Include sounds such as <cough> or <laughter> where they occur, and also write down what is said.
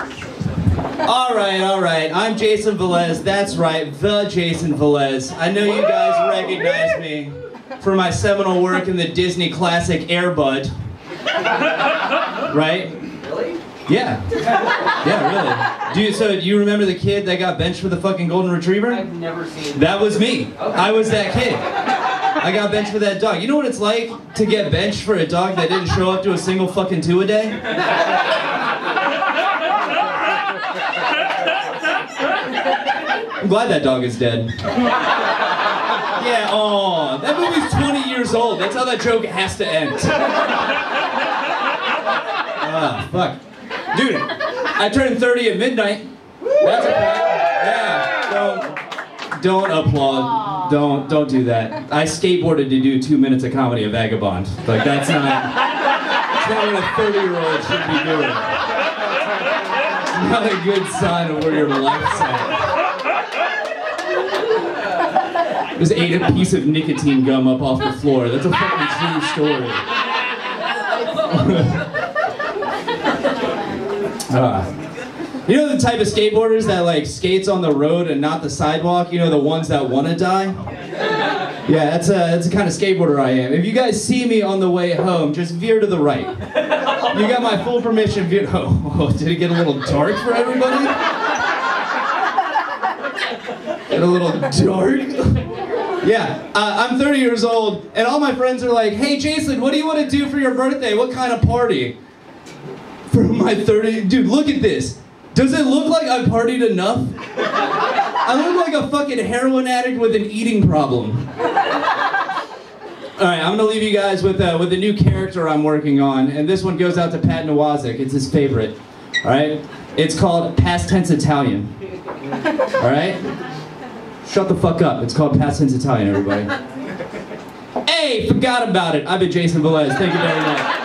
All right, all right. I'm Jason Velez. That's right, the Jason Velez. I know you guys recognize me for my seminal work in the Disney classic Air Bud. Right? Really? Yeah. Yeah, really. Do you, so you remember the kid that got benched for the fucking golden retriever? I've never seen That was me. I was that kid. I got benched for that dog. You know what it's like to get benched for a dog that didn't show up to a single fucking two a day? <laughs> I'm glad that dog is dead. Yeah, oh, that movie's 20 years old. That's how that joke has to end. Ah, fuck. Dude, I turned 30 at midnight. That's a fact. Yeah, don't, don't applaud. Don't, don't do that. I skateboarded to do two minutes of comedy at Vagabond. Like, that's not, that's not what a 30 year old should be doing. It's not a good sign of where your life's at. Just ate a piece of nicotine gum up off the floor. That's a fucking true story. <laughs> Ah. You know the type of skateboarders that like skates on the road and not the sidewalk? You know the ones that want to die? Yeah, that's a that's the kind of skateboarder I am. If you guys see me on the way home, just veer to the right. You got my full permission. Veer. Oh, <laughs> oh did it get a little dark for everybody? Get a little dark. <laughs> Yeah, uh, I'm 30 years old, and all my friends are like, "Hey, Jason, what do you want to do for your birthday? What kind of party?" For my 30, dude, look at this. Does it look like I partied enough? I look like a fucking heroin addict with an eating problem. All right, I'm gonna leave you guys with uh, with a new character I'm working on, and this one goes out to Pat Nowazik. It's his favorite. All right, it's called Past Tense Italian. All right, shut the fuck up. It's called Past Tense Italian, everybody. <laughs> Hey, forgot about it. I've been Jason Velez. Thank you very much.